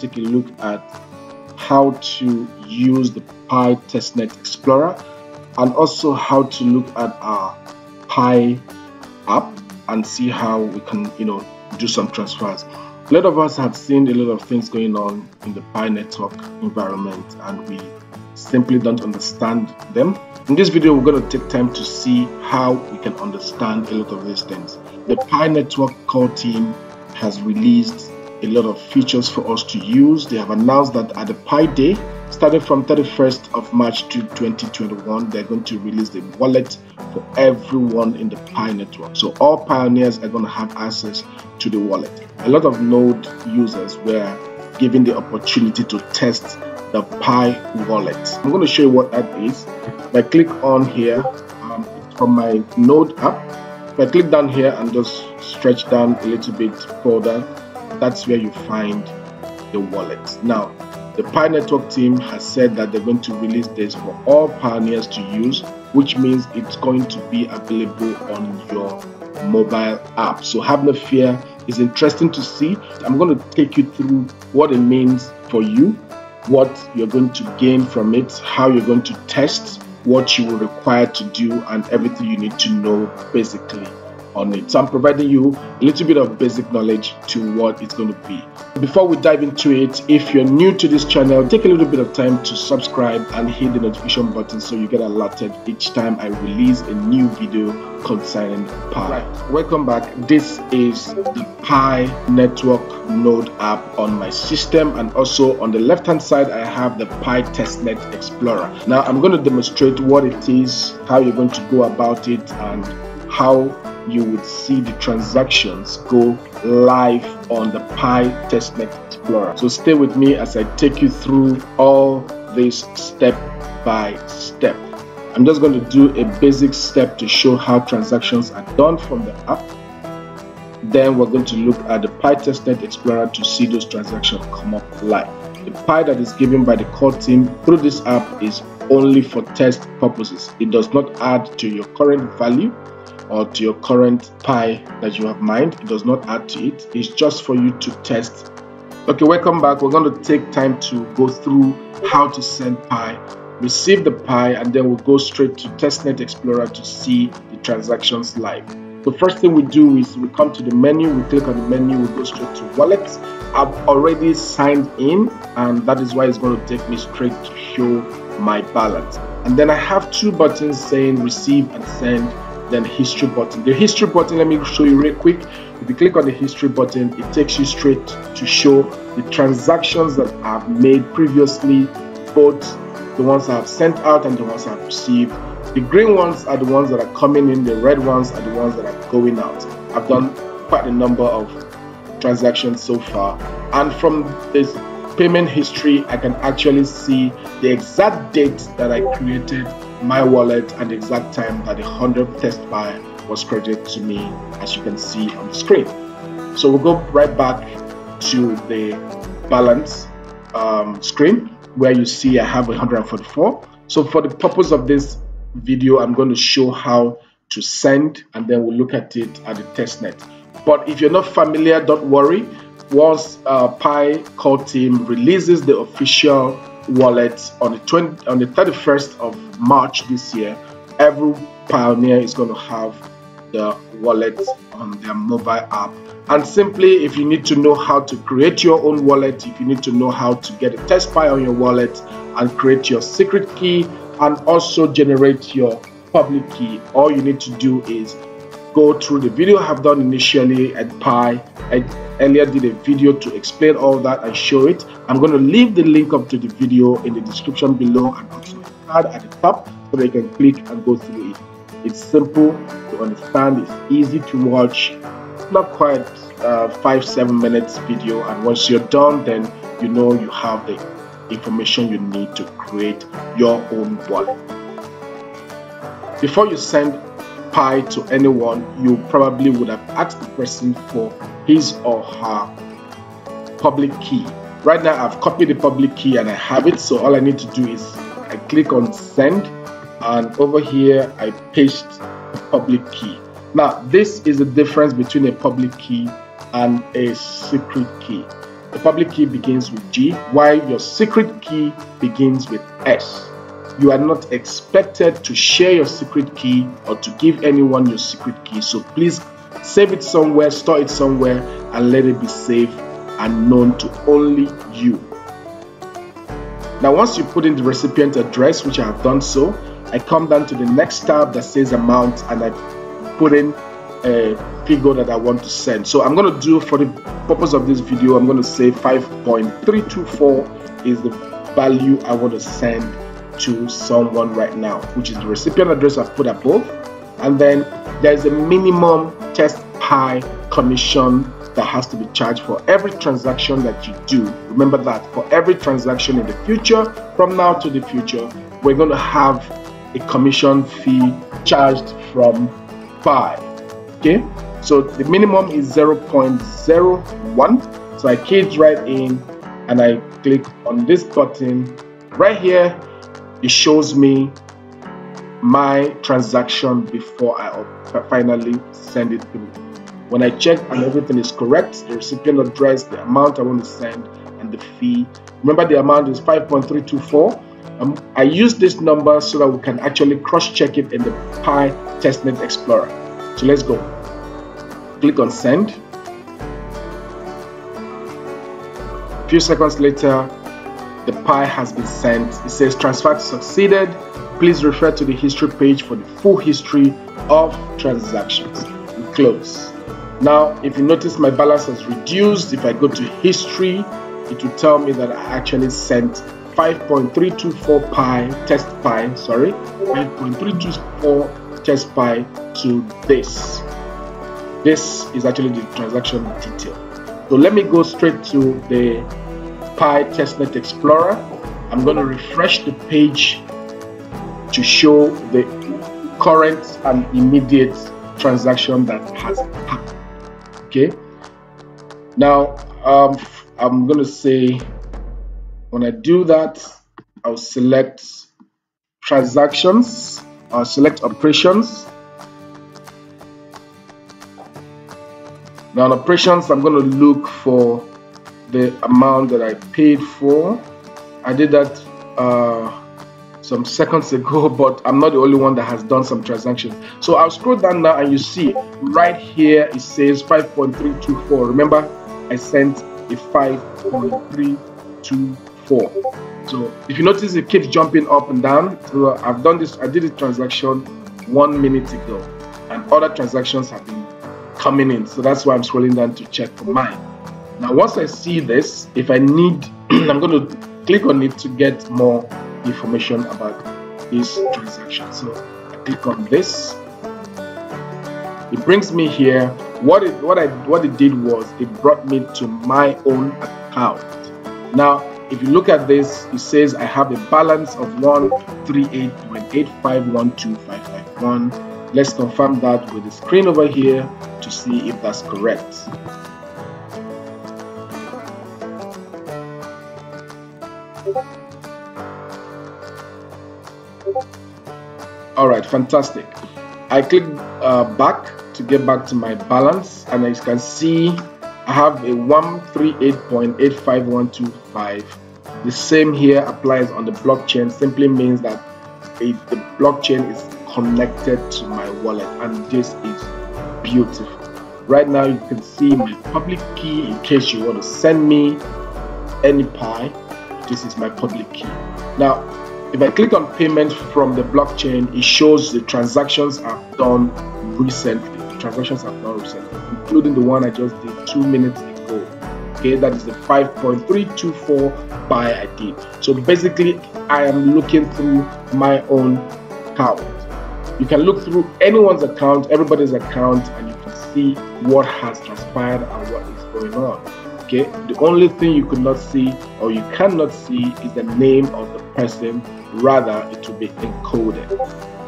take a look at how to use the Pi Testnet Explorer and also how to look at our Pi app and see how we can, you know, do some transfers. A lot of us have seen a lot of things going on in the Pi network environment and we simply don't understand them. In this video, we're going to take time to see how we can understand a lot of these things. The Pi network core team has released a lot of features for us to use. They have announced that at the Pi Day, starting from 31st of March to 2021, they're going to release the wallet for everyone in the Pi network. So all pioneers are going to have access to the wallet. A lot of node users were given the opportunity to test the Pi wallet. I'm going to show you what that is. If I click on here, um, from my node app, if I click down here and just stretch down a little bit further, that's where you find the wallet. Now, the Pi Network team has said that they're going to release this for all pioneers to use, which means it's going to be available on your mobile app. So have no fear. It's interesting to see. I'm going to take you through what it means for you, what you're going to gain from it, how you're going to test, what you will require to do, and everything you need to know basically on it. So I'm providing you a little bit of basic knowledge to what it's going to be. Before we dive into it, if you're new to this channel, take a little bit of time to subscribe and hit the notification button so you get alerted each time I release a new video concerning Pi. Right. Welcome back. This is the Pi Network Node app on my system and also on the left hand side I have the Pi Testnet Explorer. Now I'm going to demonstrate what it is, how you're going to go about it and how you would see the transactions go live on the Pi Testnet Explorer. So stay with me as I take you through all this step by step. I'm just going to do a basic step to show how transactions are done from the app. Then we're going to look at the Pi Testnet Explorer to see those transactions come up live. The Pi that is given by the core team through this app is only for test purposes. It does not add to your current value or to your current Pi that you have mined. It does not add to it. It's just for you to test. Okay, welcome back. We're going to take time to go through how to send Pi, receive the Pi, and then we'll go straight to Testnet Explorer to see the transactions live. The first thing we do is we come to the menu, we click on the menu, we go straight to wallets. I've already signed in, and that is why it's going to take me straight to show my balance. And then I have two buttons saying receive and send then history button. The history button, let me show you real quick. If you click on the history button, it takes you straight to show the transactions that I've made previously, both the ones I have sent out and the ones I've received. The green ones are the ones that are coming in, the red ones are the ones that are going out. I've done quite a number of transactions so far. And from this payment history, I can actually see the exact date that I created my wallet and the exact time that the 100 test Pi was credited to me as you can see on the screen. So we'll go right back to the balance um, screen where you see I have 144. So for the purpose of this video, I'm going to show how to send and then we'll look at it at the testnet. But if you're not familiar, don't worry. Once uh, Pi core team releases the official wallet on the 20 on the 31st of March this year, every pioneer is going to have the wallet on their mobile app. And simply, if you need to know how to create your own wallet, if you need to know how to get a test Pi on your wallet and create your secret key and also generate your public key, all you need to do is go through the video I have done initially at Pi. I earlier did a video to explain all that and show it. I'm going to leave the link up to the video in the description below and also card at the top so you can click and go through it. It's simple to understand, it's easy to watch, it's not quite uh, five, seven minutes video and once you're done then you know you have the information you need to create your own wallet. Before you send Pi to anyone, you probably would have asked the person for his or her public key. Right now, I've copied the public key and I have it. So all I need to do is I click on send and over here I paste the public key. Now, this is the difference between a public key and a secret key. the public key begins with G, while your secret key begins with S. You are not expected to share your secret key or to give anyone your secret key. So please save it somewhere, store it somewhere, and let it be safe and known to only you. Now, once you put in the recipient address, which I have done so, I come down to the next tab that says amount and I put in a figure that I want to send. So I'm going to do for the purpose of this video, I'm going to say 5.324 is the value I want to send to someone right now, which is the recipient address I've put above. And then there's a minimum test pi commission that has to be charged for every transaction that you do. Remember that for every transaction in the future, from now to the future, we're going to have a commission fee charged from Pi. Okay, so the minimum is 0.01. So I key it right in and I click on this button right here. It shows me my transaction before I finally send it through. When I check and everything is correct, the recipient address, the amount I want to send, and the fee. Remember the amount is 5.324. Um, I use this number so that we can actually cross-check it in the Pi Testnet Explorer. So let's go. Click on send. A few seconds later, the Pi has been sent. It says transfer succeeded. Please refer to the history page for the full history of transactions. We close. Now, if you notice my balance has reduced, if I go to history, it will tell me that I actually sent 5.324 pi test pi, sorry, 5.324 test pi to this. This is actually the transaction detail. So let me go straight to the Pi Testnet Explorer. I'm going to refresh the page to show the current and immediate transaction that has happened okay now um, I'm gonna say when I do that I'll select transactions I'll select operations now operations I'm gonna look for the amount that I paid for I did that uh, some seconds ago, but I'm not the only one that has done some transactions. So I'll scroll down now and you see right here it says 5.324. Remember, I sent a 5.324. So if you notice it keeps jumping up and down, so I've done this, I did a transaction one minute ago, and other transactions have been coming in. So that's why I'm scrolling down to check for mine. Now, once I see this, if I need, I'm going to click on it to get more information about this transaction. So I click on this. It brings me here. What it what I what it did was it brought me to my own account. Now, if you look at this, it says I have a balance of 138.8512551. Let's confirm that with the screen over here to see if that's correct. All right fantastic. I click uh, back to get back to my balance and as you can see i have a 138.85125 the same here applies on the blockchain simply means that the blockchain is connected to my wallet and this is beautiful. Right now you can see my public key in case you want to send me any Pi. This is my public key. Now if I click on payment from the blockchain, it shows the transactions I've done recently. The transactions I've done recently, including the one I just did two minutes ago. Okay, that is the 5.324 buy I did. So basically, I am looking through my own account. You can look through anyone's account, everybody's account, and you can see what has transpired and what is going on. Okay, the only thing you could not see or you cannot see is the name of the person. Rather it will be encoded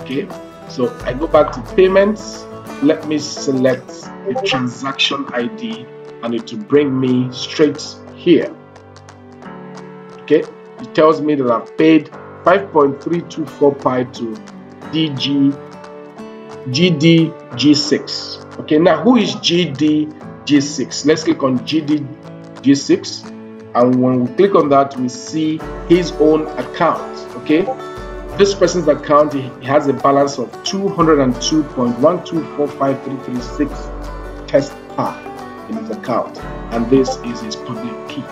okay? So I go back to payments. Let me select the transaction ID and it will bring me straight here okay? It tells me that I've paid 5.324 pi to DG GDG6 okay? Now who is GDG6 let's click on GD G6 and when we click on that we see his own account okay? This person's account he has a balance of 202.1245336 test pi in his account and this is his public key.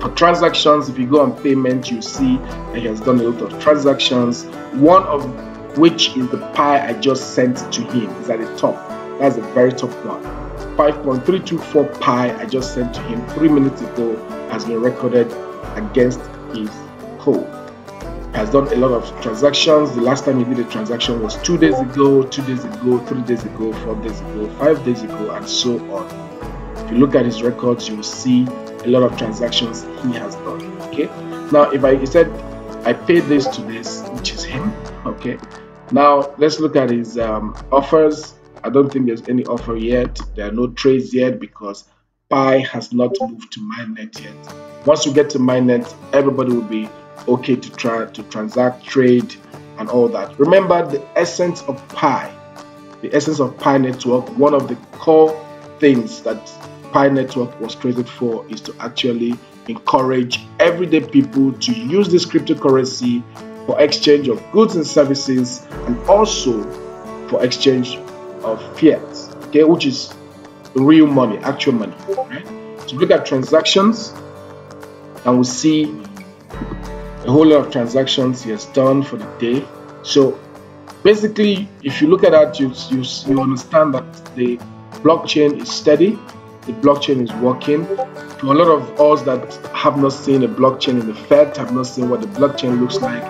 For transactions if you go on payment you see that he has done a lot of transactions one of which is the Pi i just sent to him. Is at the top. That's the very top one 5.324 pi I just sent to him three minutes ago has been recorded against his code. Has done a lot of transactions. The last time he did a transaction was two days ago, two days ago, three days ago, four days ago, five days ago, and so on. If you look at his records, you will see a lot of transactions he has done. Okay. Now, if I said I paid this to this, which is him. Okay. Now let's look at his um, offers I don't think there's any offer yet. There are no trades yet because Pi has not moved to mainnet yet. Once we get to mainnet, everybody will be okay to try to transact, trade, and all that. Remember the essence of Pi, the essence of Pi network. One of the core things that Pi network was created for is to actually encourage everyday people to use this cryptocurrency for exchange of goods and services and also for exchange of fiat, okay, which is real money, actual money. Right? So look at transactions, and we see a whole lot of transactions he has done for the day. So basically, if you look at that, you you, you understand that the blockchain is steady, the blockchain is working. For a lot of us that have not seen a blockchain in effect, have not seen what the blockchain looks like,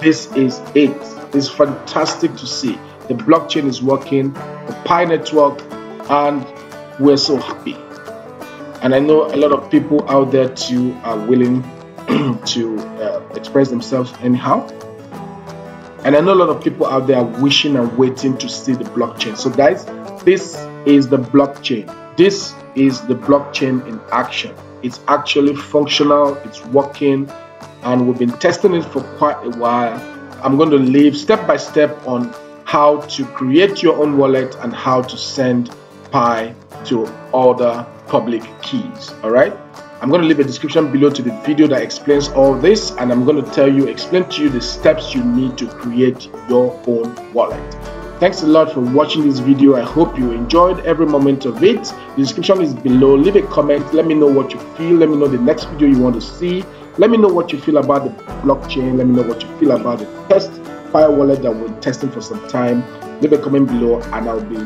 this is it. It's fantastic to see the blockchain is working, the Pi network, and we're so happy. And I know a lot of people out there too are willing to uh, express themselves anyhow. And I know a lot of people out there are wishing and waiting to see the blockchain. So, guys, this is the blockchain. This is the blockchain in action. It's actually functional, it's working, and we've been testing it for quite a while. I'm going to leave step by step on how to create your own wallet and how to send Pi to other public keys. All right. I'm going to leave a description below to the video that explains all this and I'm going to tell you, explain to you the steps you need to create your own wallet. Thanks a lot for watching this video. I hope you enjoyed every moment of it. The description is below. Leave a comment. Let me know what you feel. Let me know the next video you want to see. Let me know what you feel about the blockchain. Let me know what you feel about the test Pi wallet that we're testing for some time, leave a comment below and I'll be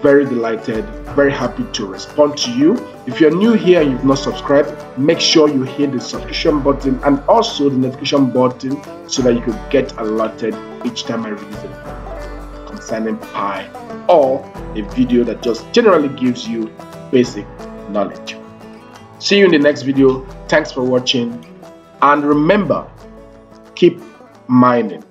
very delighted, very happy to respond to you. If you're new here and you've not subscribed, make sure you hit the subscription button and also the notification button so that you can get alerted each time I release a concerning Pi or a video that just generally gives you basic knowledge. See you in the next video. Thanks for watching and remember, keep mining.